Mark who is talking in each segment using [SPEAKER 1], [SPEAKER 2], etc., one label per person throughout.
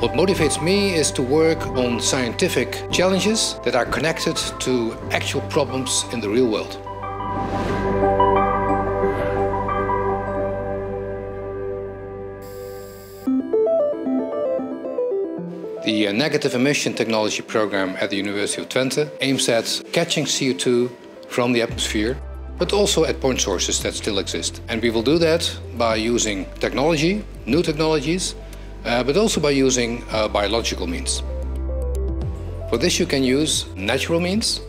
[SPEAKER 1] What motivates me is to work on scientific challenges that are connected to actual problems in the real world. The uh, Negative Emission Technology program at the University of Twente aims at catching CO2 from the atmosphere, but also at point sources that still exist. And we will do that by using technology, new technologies, uh, but also by using uh, biological means. For this you can use natural means,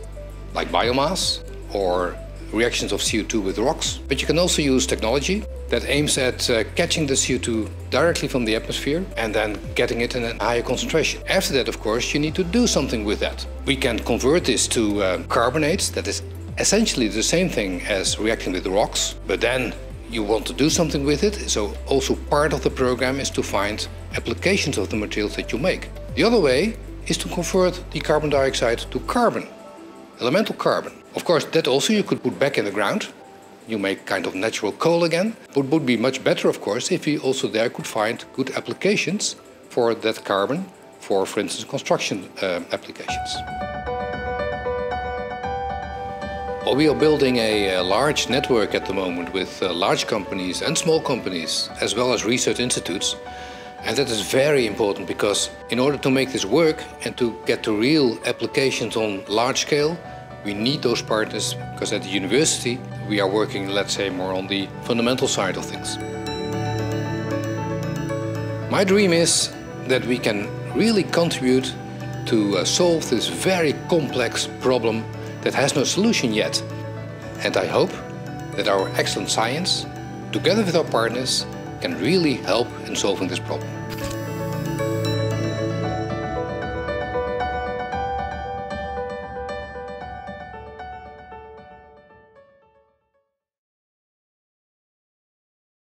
[SPEAKER 1] like biomass, or reactions of CO2 with rocks, but you can also use technology that aims at uh, catching the CO2 directly from the atmosphere and then getting it in a higher concentration. After that, of course, you need to do something with that. We can convert this to uh, carbonates, that is essentially the same thing as reacting with rocks, but then you want to do something with it, so also part of the program is to find applications of the materials that you make. The other way is to convert the carbon dioxide to carbon, elemental carbon. Of course, that also you could put back in the ground. You make kind of natural coal again. But would be much better, of course, if we also there could find good applications for that carbon for, for instance, construction uh, applications. Well, we are building a, a, large network at the moment with uh, large companies and small companies, as well as research institutes. And that is very important because in order to make this work and to get to real applications on large scale, we need those partners because at the university we are working, let's say, more on the fundamental side of things. My dream is that we can really contribute to uh, solve this very complex problem that has no solution yet. And I hope that our excellent science, together with our partners, can really help in solving this problem.